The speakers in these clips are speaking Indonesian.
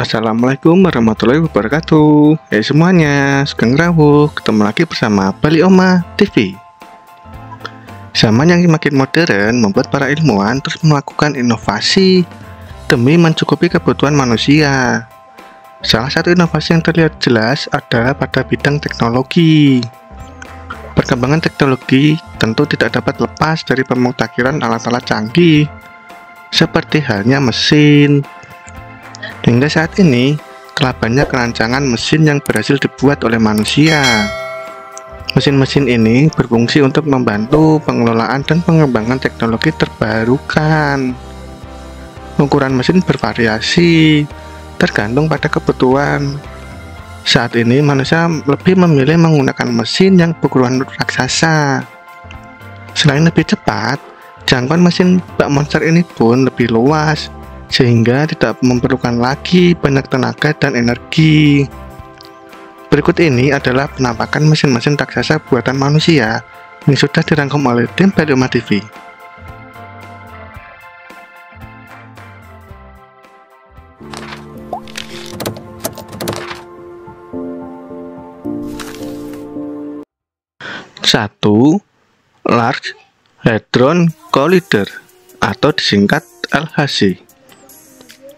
Assalamualaikum warahmatullahi wabarakatuh. Hai semuanya, Sugeng Rawuh Ketemu lagi bersama Bali Oma TV Zaman yang makin modern membuat para ilmuwan terus melakukan inovasi Demi mencukupi kebutuhan manusia. Salah satu inovasi yang terlihat jelas adalah pada bidang teknologi. Perkembangan teknologi tentu tidak dapat lepas dari pemutakhiran alat-alat canggih seperti halnya mesin, Hingga saat ini, telah banyak rancangan mesin yang berhasil dibuat oleh manusia. Mesin-mesin ini berfungsi untuk membantu pengelolaan dan pengembangan teknologi terbarukan. Ukuran mesin bervariasi, tergantung pada kebutuhan. Saat ini manusia lebih memilih menggunakan mesin yang berukuran raksasa. Selain lebih cepat, jangkauan mesin bak monster ini pun lebih luas sehingga tidak memerlukan lagi banyak tenaga dan energi. Berikut ini adalah penampakan mesin-mesin raksasa buatan manusia yang sudah dirangkum oleh tim Balioma TV. Satu, Large Hadron Collider atau disingkat LHC.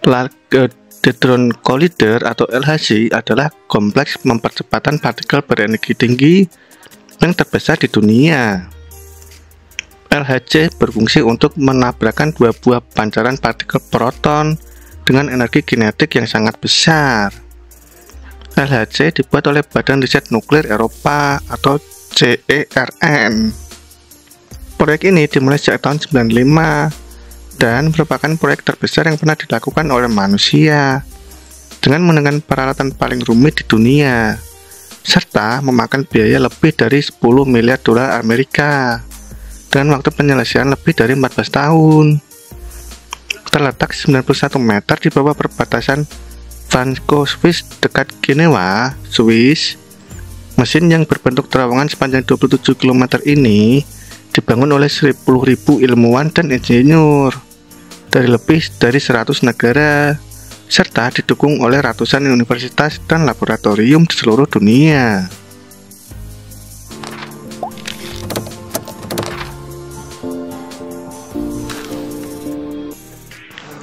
Hadron Collider atau LHC adalah kompleks mempercepatan partikel berenergi tinggi yang terbesar di dunia. LHC berfungsi untuk menabrakkan dua buah pancaran partikel proton dengan energi kinetik yang sangat besar. LHC dibuat oleh Badan Riset Nuklir Eropa atau CERN. Proyek ini dimulai sejak tahun 95 dan merupakan proyek terbesar yang pernah dilakukan oleh manusia dengan menggunakan peralatan paling rumit di dunia serta memakan biaya lebih dari 10 miliar dolar Amerika dengan waktu penyelesaian lebih dari 14 tahun. Terletak 91 meter di bawah perbatasan Franco Swiss dekat Genewa, Swiss. Mesin yang berbentuk terowongan sepanjang 27 km ini dibangun oleh 10.000 ilmuwan dan insinyur dari lebih dari 100 negara serta didukung oleh ratusan universitas dan laboratorium di seluruh dunia.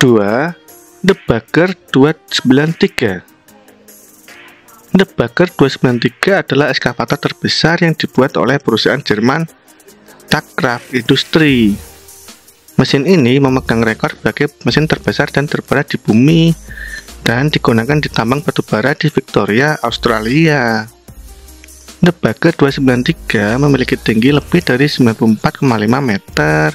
Dua, The Bagger 293 The Bagger 293 adalah eskavator terbesar yang dibuat oleh perusahaan Jerman Tagkraft Industri Mesin ini memegang rekor sebagai mesin terbesar dan terberat di bumi dan digunakan di tambang batu bara di Victoria, Australia. Bagger 293 memiliki tinggi lebih dari 94,5 meter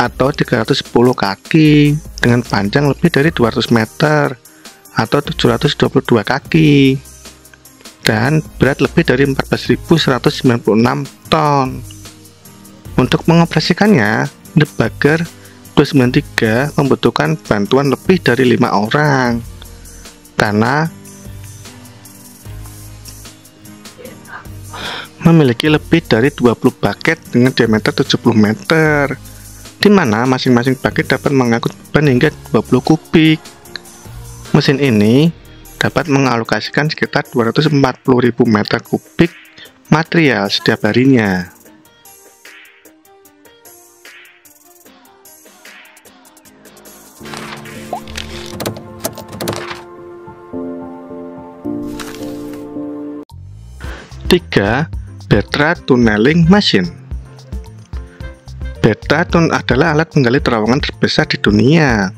atau 310 kaki dengan panjang lebih dari 200 meter atau 722 kaki dan berat lebih dari 14.196 ton. Untuk mengoperasikannya, The Bagger 293 membutuhkan bantuan lebih dari lima orang. Karena memiliki lebih dari 20 bucket dengan diameter 70 meter di mana masing-masing bucket dapat mengangkut beban hingga 20 kubik. Mesin ini dapat mengalokasikan sekitar 240.000 meter kubik material setiap harinya 3. Betra Tunneling Machine Beta tun adalah alat menggali terowongan terbesar di dunia.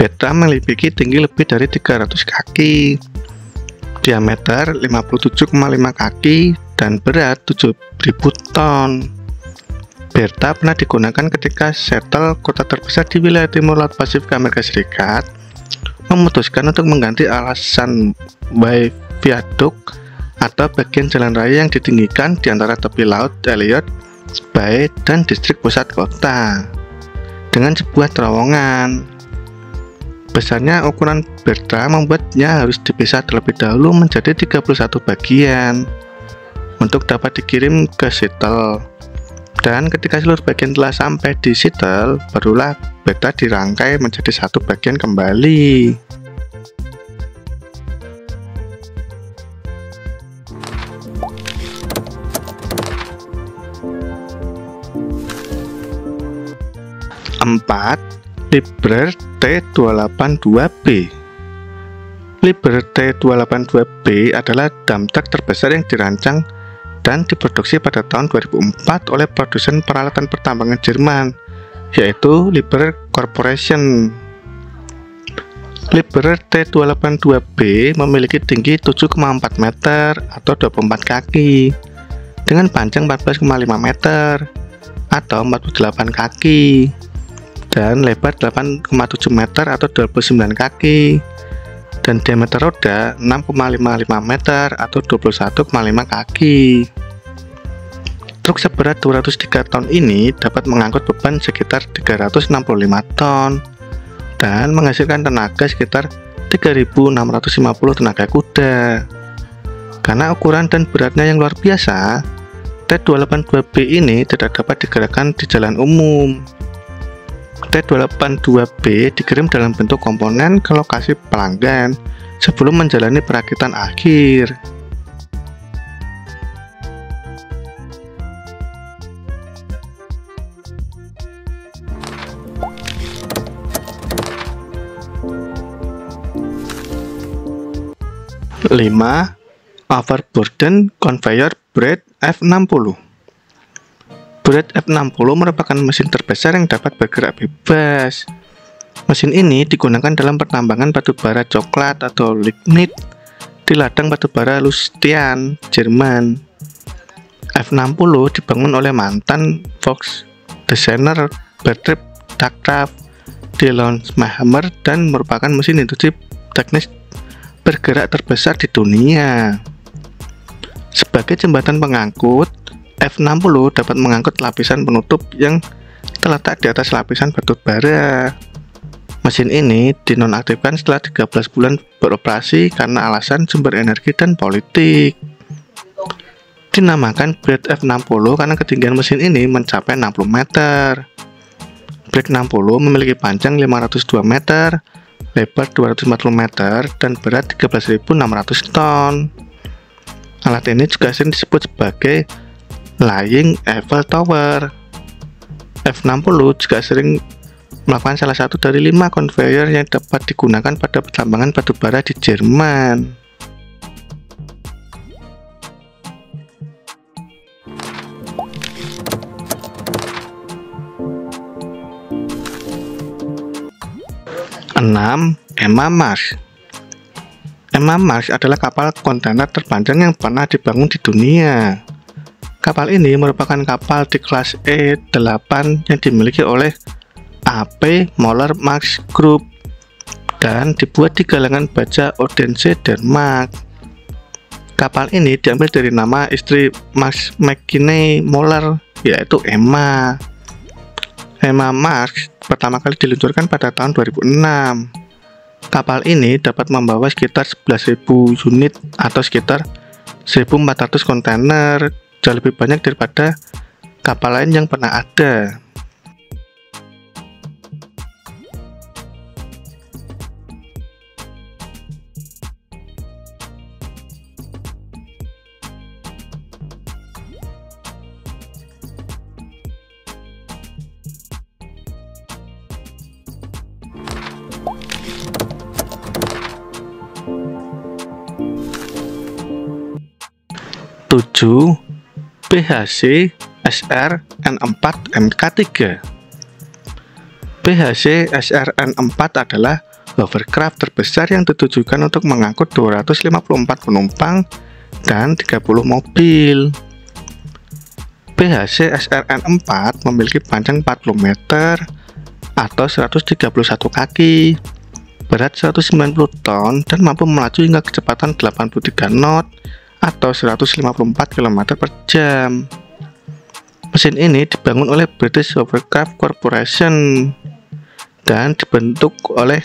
Beta memiliki tinggi lebih dari 300 kaki, diameter 57,5 kaki, dan berat 7000 ton. Beta pernah digunakan ketika shuttle kota terbesar di wilayah timur laut Pasifik Amerika Serikat memutuskan untuk mengganti alasan by viaduk atau bagian jalan raya yang ditinggikan di antara tepi laut Elliot Bay dan distrik pusat kota dengan sebuah terowongan. Besarnya ukuran Berta membuatnya harus dipisah terlebih dahulu menjadi 31 bagian untuk dapat dikirim ke Seattle. Dan ketika seluruh bagian telah sampai di Seattle, barulah Berta dirangkai menjadi satu bagian kembali. Keempat, Liber T282B. Liber T282B adalah truck terbesar yang dirancang dan diproduksi pada tahun 2004 oleh produsen peralatan pertambangan Jerman, yaitu Liber Corporation. Liber T282B memiliki tinggi 7,4 meter atau 24 kaki dengan panjang 14,5 meter atau 48 kaki dan lebar 8,7 meter atau 29 kaki dan diameter roda 6,55 meter atau 21,5 kaki. Truk seberat 203 ton ini dapat mengangkut beban sekitar 365 ton dan menghasilkan tenaga sekitar 3650 tenaga kuda. Karena ukuran dan beratnya yang luar biasa, T282B ini tidak dapat digerakkan di jalan umum. T282B dikirim dalam bentuk komponen ke lokasi pelanggan sebelum menjalani perakitan akhir. Lima, overburden conveyor Bread F60 Bread F60 merupakan mesin terbesar yang dapat bergerak bebas. Mesin ini digunakan dalam pertambangan batu bara coklat atau lignit di ladang batu bara Lustian, Jerman. F60 dibangun oleh mantan Fox desainer Bertrand Takraft di Lonsmahammer dan merupakan mesin induksi teknis bergerak terbesar di dunia. Sebagai jembatan pengangkut, F60 dapat mengangkut lapisan penutup yang terletak di atas lapisan batu bara. Mesin ini dinonaktifkan setelah 13 bulan beroperasi karena alasan sumber energi dan politik. Dinamakan Blade F60 karena ketinggian mesin ini mencapai 60 meter. Blade 60 memiliki panjang 502 meter, lebar 240 meter, dan berat 13.600 ton. Alat ini juga sering disebut sebagai Lying Eiffel Tower. F60 juga sering melakukan salah satu dari lima konveyor yang dapat digunakan pada pertambangan batu bara di Jerman. Enam, Emma Mars Emma Mars adalah kapal kontainer terpanjang yang pernah dibangun di dunia. Kapal ini merupakan kapal di kelas E8 yang dimiliki oleh AP Moller Max Group dan dibuat di galangan baja Odense, Denmark. Kapal ini diambil dari nama istri Max McKinney Moller, yaitu Emma. Emma Max pertama kali diluncurkan pada tahun 2006. Kapal ini dapat membawa sekitar 11.000 unit atau sekitar 1.400 kontainer, jauh lebih banyak daripada kapal lain yang pernah ada. 7 BHC SR N4 MK3 BHC SR N4 adalah hovercraft terbesar yang ditujukan untuk mengangkut 254 penumpang dan 30 mobil. BHC SRN4 memiliki panjang 40 meter atau 131 kaki, berat 190 ton dan mampu melaju hingga kecepatan 83 knot atau 154 km per jam. Mesin ini dibangun oleh British Hovercraft Corporation dan dibentuk oleh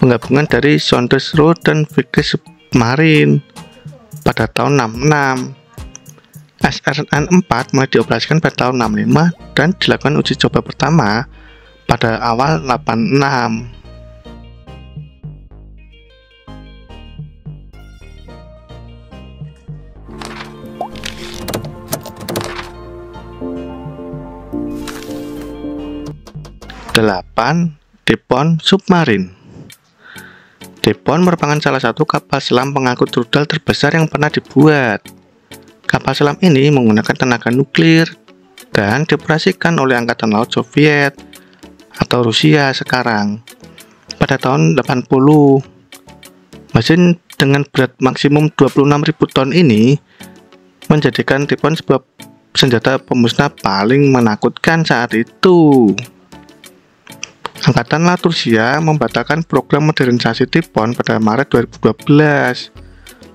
penggabungan dari Saunders Road dan Vickers Submarine pada tahun 66. SRN4 mulai dioperasikan pada tahun 65 dan dilakukan uji coba pertama pada awal 86. 8 Depon Submarin. Depon merupakan salah satu kapal selam pengangkut rudal terbesar yang pernah dibuat. Kapal selam ini menggunakan tenaga nuklir dan dioperasikan oleh Angkatan Laut Soviet atau Rusia sekarang pada tahun 80. Mesin dengan berat maksimum 26.000 ton ini menjadikan Tipon sebuah senjata pemusnah paling menakutkan saat itu. Angkatan Laut Rusia membatalkan program modernisasi Tipon pada Maret 2012.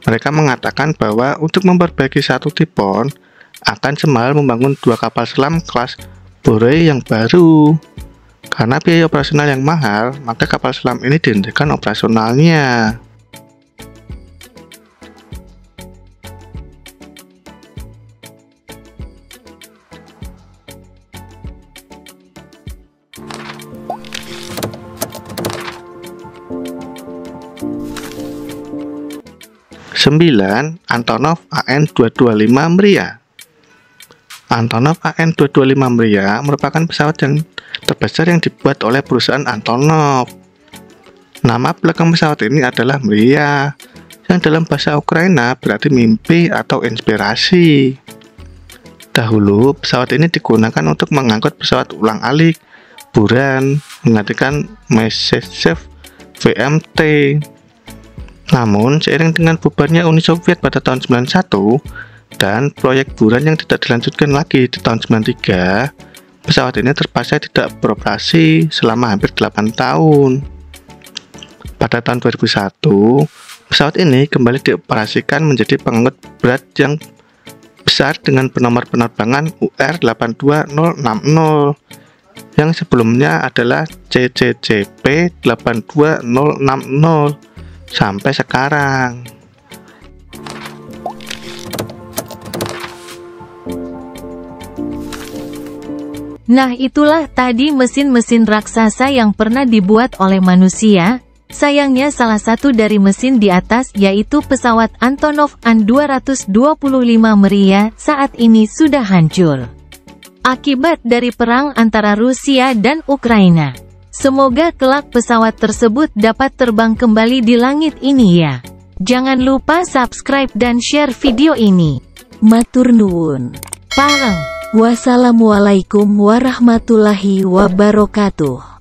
Mereka mengatakan bahwa untuk memperbaiki satu Tipon akan semahal membangun dua kapal selam kelas Borei yang baru. Karena biaya operasional yang mahal, maka kapal selam ini dihentikan operasionalnya. 9. Antonov AN225 Mria Antonov AN225 Mria merupakan pesawat yang terbesar yang dibuat oleh perusahaan Antonov. Nama belakang pesawat ini adalah Mria, yang dalam bahasa Ukraina berarti mimpi atau inspirasi. Dahulu, pesawat ini digunakan untuk mengangkut pesawat ulang-alik, Buran, menggantikan Messenger VMT namun, seiring dengan bubarnya Uni Soviet pada tahun 91 dan proyek buran yang tidak dilanjutkan lagi di tahun 93, pesawat ini terpaksa tidak beroperasi selama hampir 8 tahun. Pada tahun 2001, pesawat ini kembali dioperasikan menjadi pengangkut berat yang besar dengan penomor penerbangan UR82060 yang sebelumnya adalah CCCP 82060 sampai sekarang. Nah itulah tadi mesin-mesin raksasa yang pernah dibuat oleh manusia, sayangnya salah satu dari mesin di atas yaitu pesawat Antonov An-225 Meriah saat ini sudah hancur. Akibat dari perang antara Rusia dan Ukraina. Semoga kelak pesawat tersebut dapat terbang kembali di langit ini ya. Jangan lupa subscribe dan share video ini. Matur nuwun. Parang. Wassalamualaikum warahmatullahi wabarakatuh.